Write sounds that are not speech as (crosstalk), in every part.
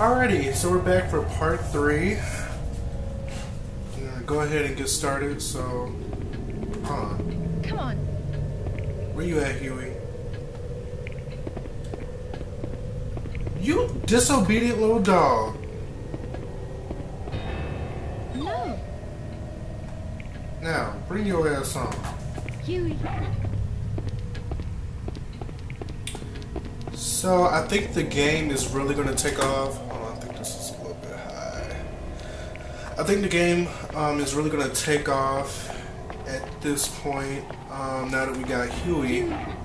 Alrighty, so we're back for part three. Go ahead and get started. So, huh? Come on. Where you at, Hewie? You disobedient little dog. No. Now, bring your ass on. Hewie. So I think the game is really going to take off. I think this is a little bit high. I think the game um, is really going to take off at this point. Um, now that we got Hewie.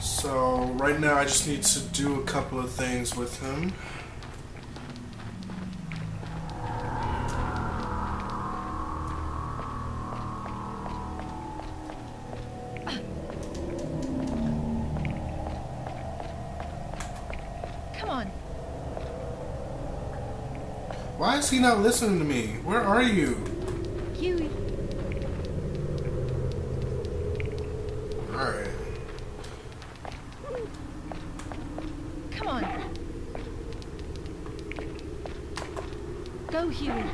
So right now I just need to do a couple of things with him. Is he not listening to me? Where are you? Hewie. Alright. Come on. Go, Hewie.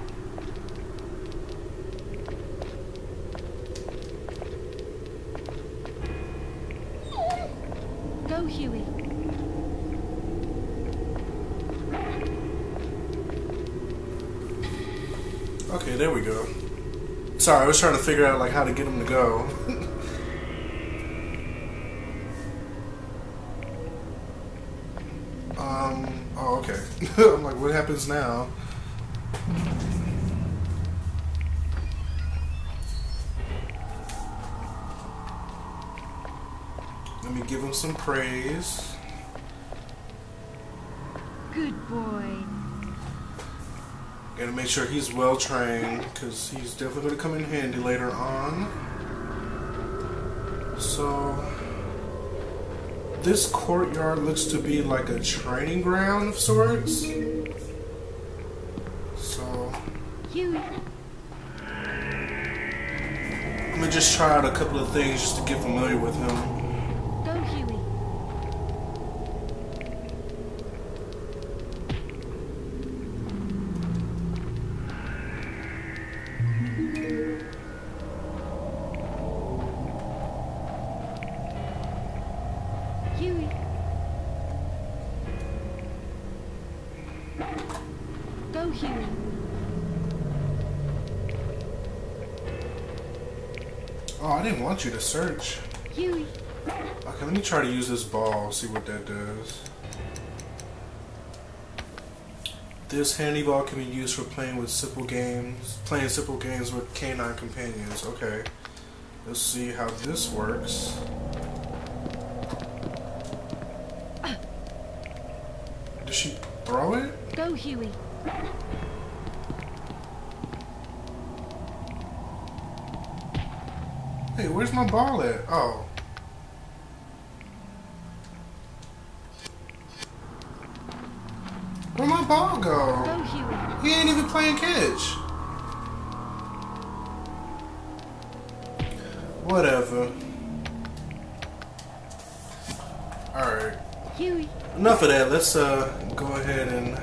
Go, Hewie. Okay, there we go. Sorry, I was trying to figure out like how to get him to go. (laughs) um. Oh, okay. (laughs) I'm like, what happens now? Let me give him some praise. Good boy. Gotta make sure he's well trained because he's definitely gonna come in handy later on. So, this courtyard looks to be like a training ground of sorts. So, let I'm just try out a couple of things just to get familiar with him. Want you to search. Hewie. Okay, let me try to use this ball, see what that does. This handy ball can be used for playing with simple games, playing simple games with canine companions. Okay, let's see how this works. Does she throw it? Go, Hewie. Hey, where's my ball at? Oh. Where'd my ball go? Go. He ain't even playing catch. Whatever. Alright. Hewie. Enough of that. Let's uh go ahead and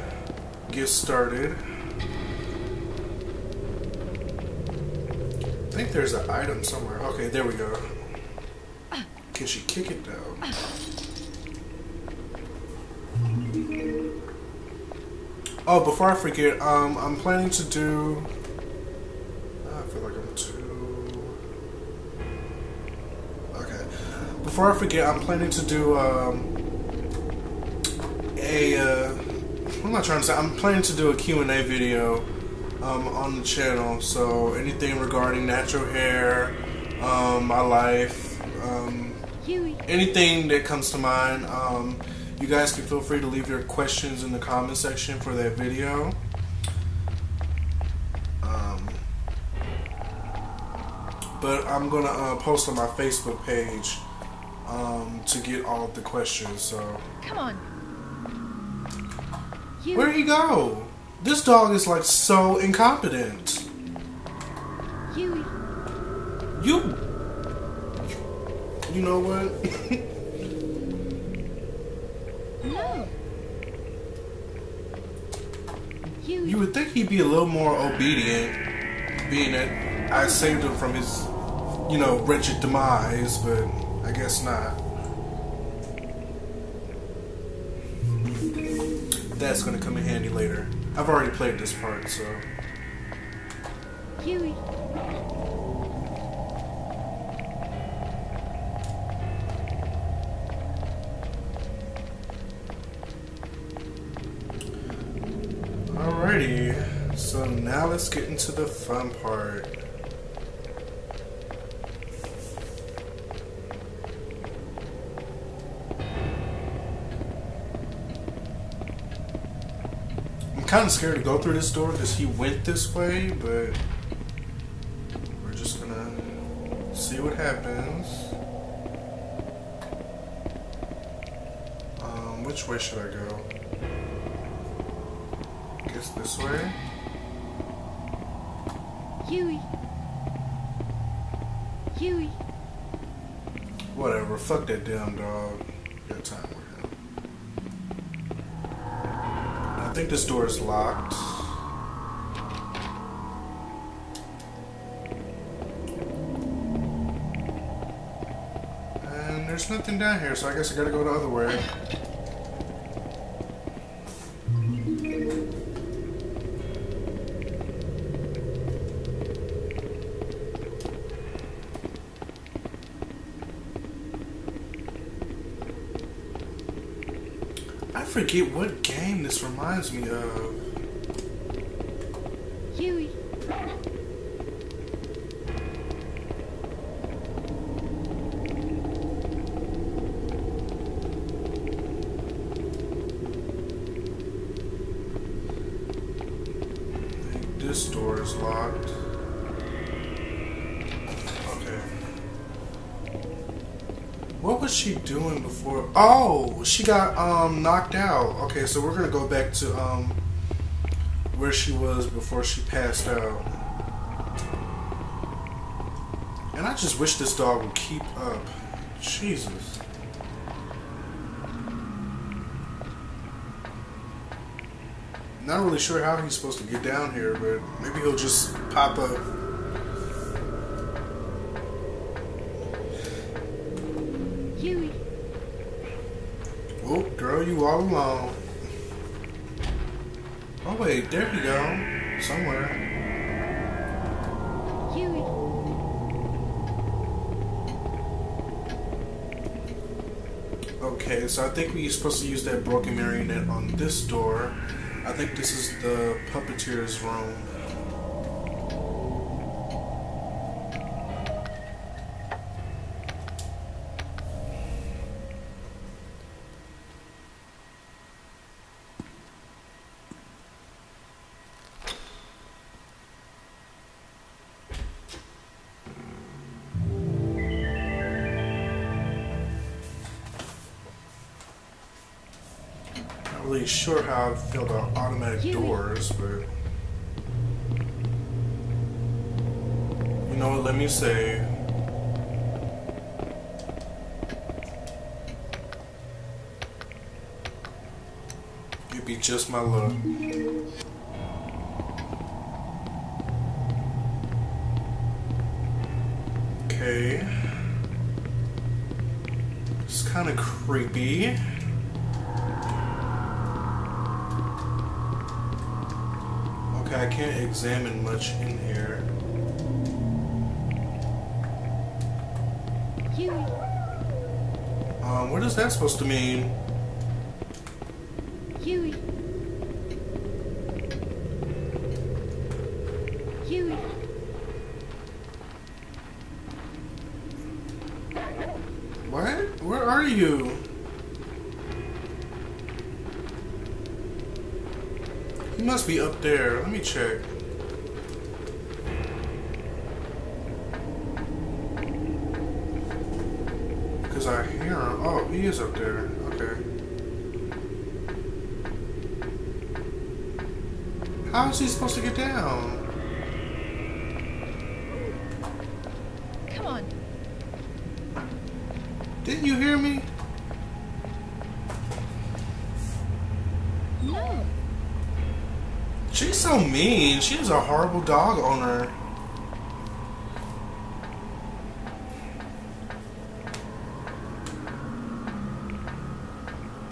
get started. Think there's an item somewhere. Okay, there we go. Can she kick it down? Oh, before I forget, um, I'm planning to do. I feel like I'm too. Okay. Before I forget, I'm planning to do um, a. Uh, what am I trying to say? I'm planning to do a Q and A video um, on the channel. So anything regarding natural hair, um, my life, um, anything that comes to mind, um, you guys can feel free to leave your questions in the comment section for that video. Um, but I'm gonna uh, post on my Facebook page um, to get all of the questions. So come on. Where'd he go? This dog is like so incompetent. You, You. You know what? (laughs) No. You would think he'd be a little more obedient, being that I saved him from his, you know, wretched demise, but I guess not. That's gonna come in handy later. I've already played this part, so. Hewie. Alrighty, so now let's get into the fun part. I'm kind of scared to go through this door because he went this way, but we're just gonna see what happens. Um, which way should I go? Guess this way. Hewie. Hewie. Whatever, fuck that damn dog. Got time with him. I think this door is locked. And there's nothing down here, so I guess I gotta go the other way. I forget what game this reminds me of. Hewie. This door is locked. Okay. What was she doing before? Oh, she got um knocked out. Okay, so we're gonna go back to um where she was before she passed out. And I just wish this dog would keep up. Jesus. Not really sure how he's supposed to get down here, but maybe he'll just pop up. You all alone. Oh wait, there we go. Somewhere. Okay, so I think we're supposed to use that broken marionette on this door. I think this is the puppeteer's room. Really sure how I feel about automatic doors, but you know what? Let me say. You'd be just my luck. Okay. It's kind of creepy. I can't examine much in here. Hewie. Um, what is that supposed to mean? Hewie. What? Where are you? He must be up there. Let me check. Because I hear him. Oh, he is up there. Okay. How is he supposed to get down? Come on. Didn't you hear me? No. She's so mean. She's a horrible dog owner.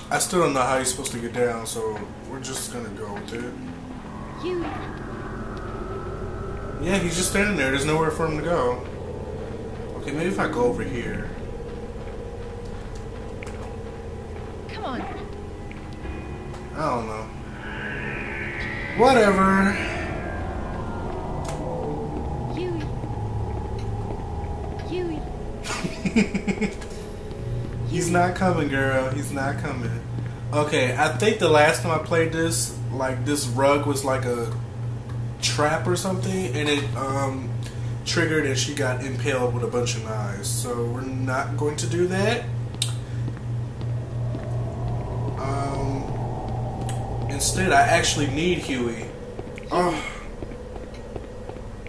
I still don't know how you're supposed to get down, so we're just gonna go with it. Hewie. Yeah, he's just standing there. There's nowhere for him to go. Okay, maybe if I go over here. Come on. I don't know. Whatever. Hewie. (laughs) Hewie. He's not coming, girl. He's not coming. Okay, I think the last time I played this, like this rug was like a trap or something, and it um, triggered and she got impaled with a bunch of knives. So we're not going to do that. Instead, I actually need Hewie. Oh.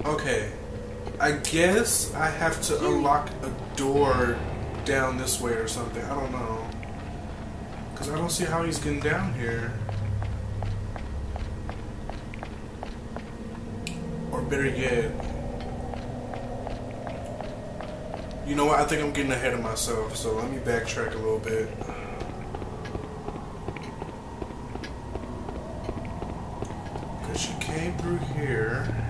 Okay. I guess I have to unlock a door down this way or something. I don't know. Because I don't see how he's getting down here. Or better yet. You know what? I think I'm getting ahead of myself. So let me backtrack a little bit. Because she came through here.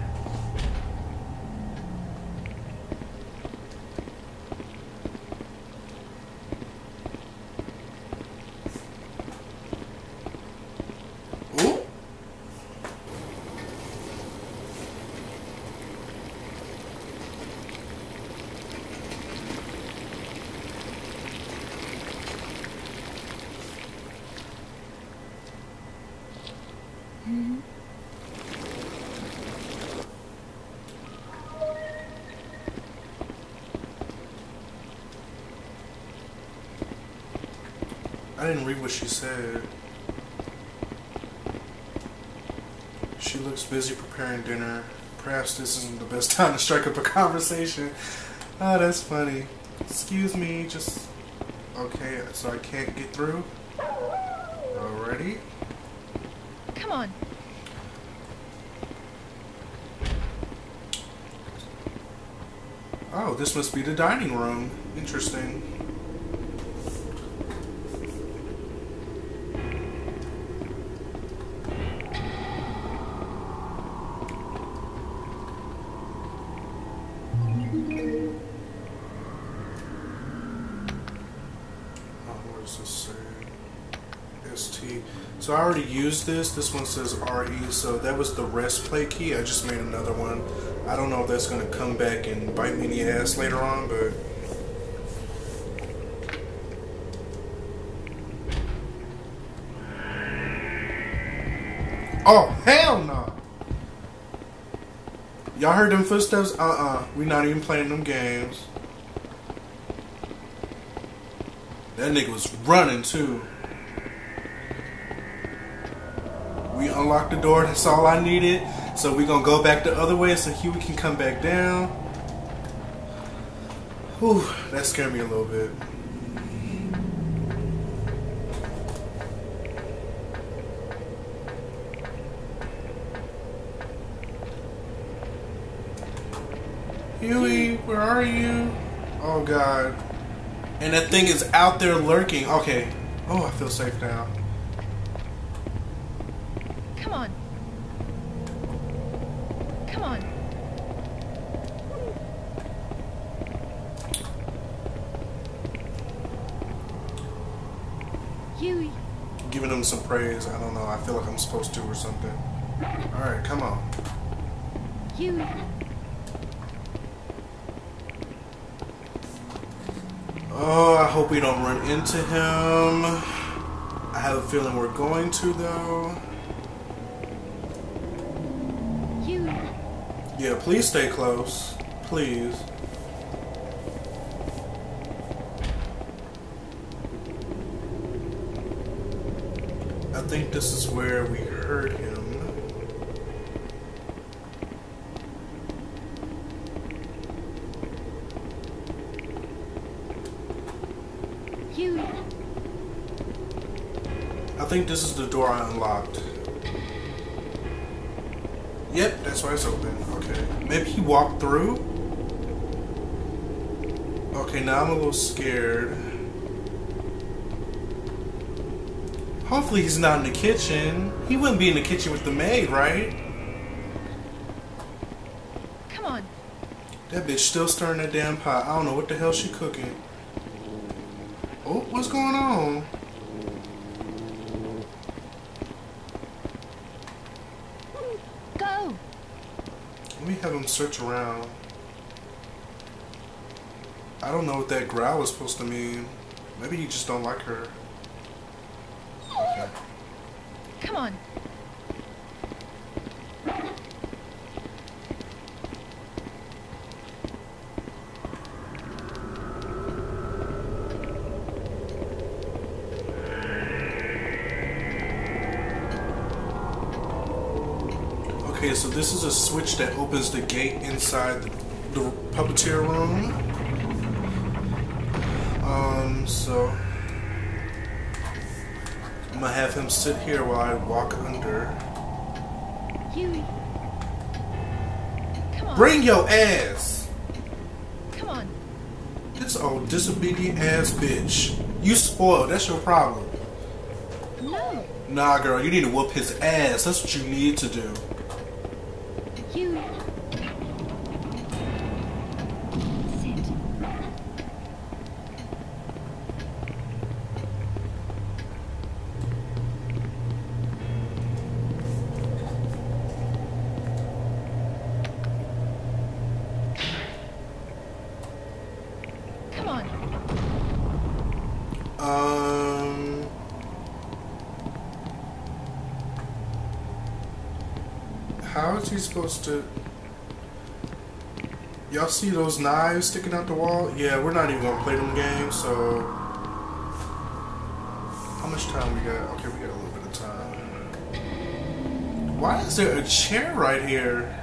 I didn't read what she said. She looks busy preparing dinner. Perhaps this isn't the best (laughs) time to strike up a conversation. Oh, that's funny. Excuse me, just... Okay, so I can't get through? Alrighty. Come on. Oh, this must be the dining room. Interesting. So I already used this. This one says RE, so that was the rest play key. I just made another one. I don't know if that's going to come back and bite me in the ass later on, but... Oh, hell no! Y'all heard them footsteps? Uh-uh. we not even playing them games. That nigga was running, too. We unlocked the door. That's all I needed. So we're gonna go back the other way so Hewie can come back down. Whew, that scared me a little bit. Hewie, where are you? Oh God. And that thing is out there lurking. Okay. Oh, I feel safe now. Come on. Come on. Hewie. Giving him some praise. I don't know. I feel like I'm supposed to or something. Alright, come on. Hewie. Oh, I hope we don't run into him. I have a feeling we're going to, though. Hewie. Yeah, please stay close. Please. Think this is where we heard him. Hewie. I think this is the door I unlocked. Yep, that's why it's open. Okay. Maybe he walked through? Okay, now I'm a little scared. Hopefully he's not in the kitchen. He wouldn't be in the kitchen with the maid, right? Come on. That bitch still stirring that damn pot. I don't know what the hell she cooking. Oh, what's going on? Go. Let me have him search around. I don't know what that growl is supposed to mean. Maybe you just don't like her. Come on. Okay, so this is a switch that opens the gate inside the, the puppeteer room. Um, so gonna have him sit here while I walk under. Hewie. Come on. Bring your ass! Come on. This old disobedient ass bitch. You spoiled, that's your problem. No. Nah, girl, you need to whoop his ass. That's what you need to do. Supposed to? Y'all see those knives sticking out the wall? Yeah, we're not even gonna play them games. So, how much time we got? Okay, we got a little bit of time. Why is there a chair right here?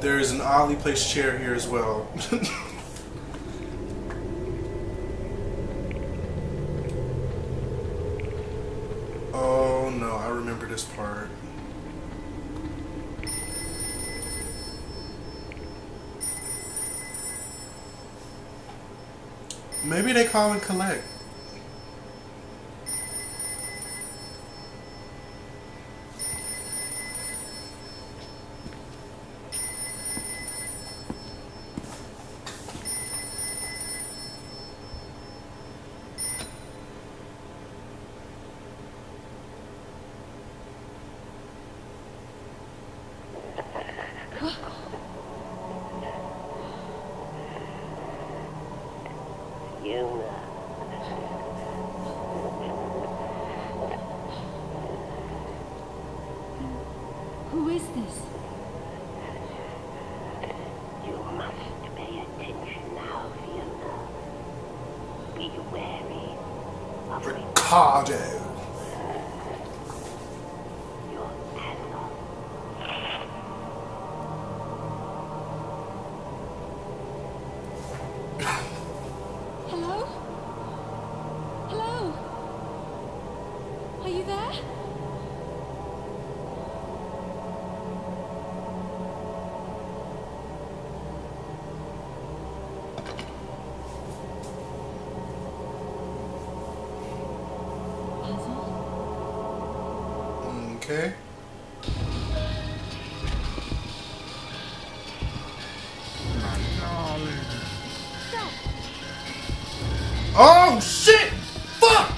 There is an oddly placed chair here as well. (laughs) Oh no, I remember this part. Maybe they call and collect. Who is this? You must pay attention now, Fiona. Be wary of Riccardo. Hello? Hello? Are you there? Okay. Oh shit! Fuck!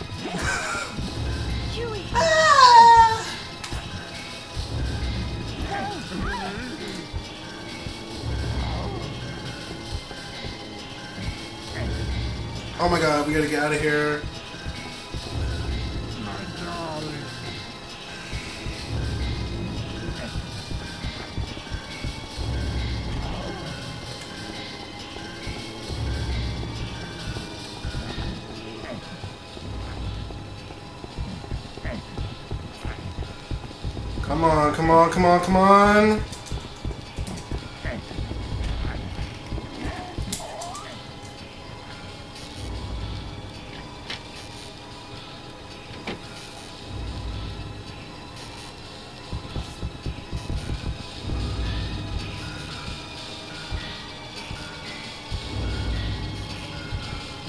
Oh my god, we gotta get out of here. come on, come on, come on.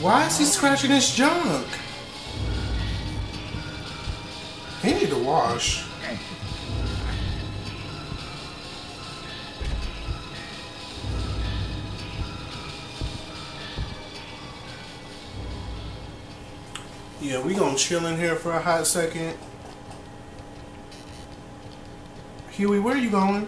Why is he scratching his junk? He need to wash. Yeah, we gonna chill in here for a hot second. Hewie, where are you going?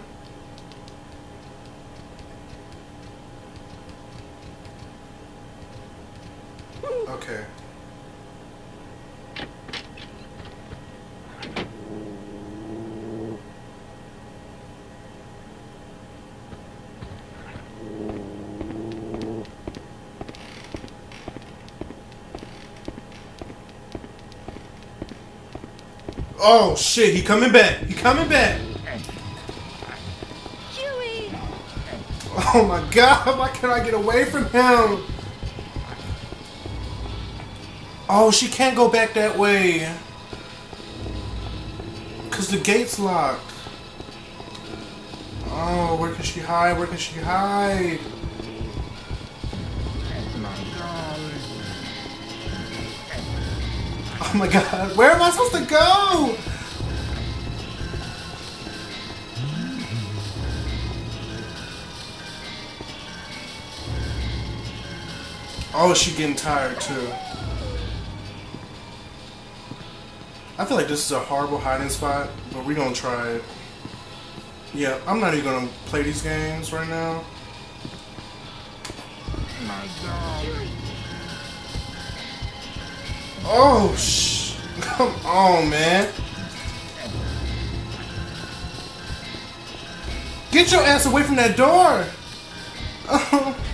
Okay. Oh shit, he coming back. He coming back. Oh my god, why can't I get away from him? Oh, she can't go back that way. Cause the gate's locked. Oh, where can she hide? Where can she hide? Oh my god, where am I supposed to go? Oh, she getting tired too. I feel like this is a horrible hiding spot, but we're gonna try it. Yeah, I'm not even gonna play these games right now. Oh, sh! Come on, man. Get your ass away from that door! Oh. (laughs)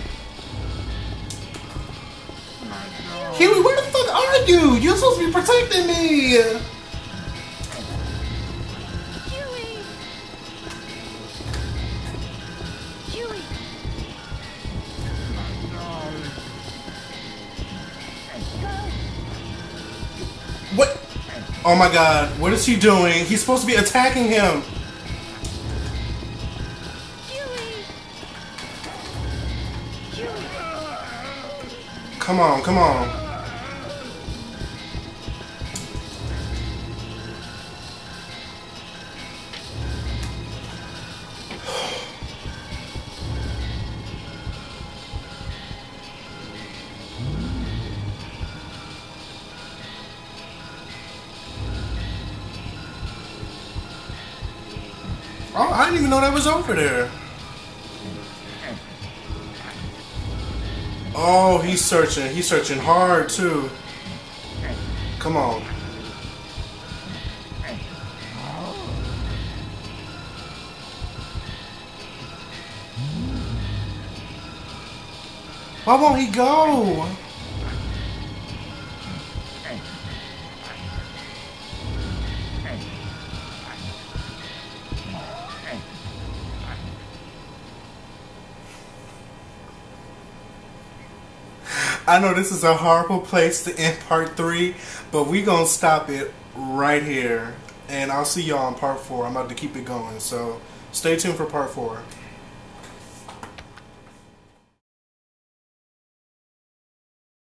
Hewie, where the fuck are you? You're supposed to be protecting me! Hewie! Hewie! What? Oh my god, what is he doing? He's supposed to be attacking him! Come on, come on. Know that was over there. Oh, he's searching. He's searching hard too. Come on. Why won't he go? I know this is a horrible place to end part three, but we gonna stop it right here. And I'll see y'all in part four. I'm about to keep it going, so stay tuned for part four.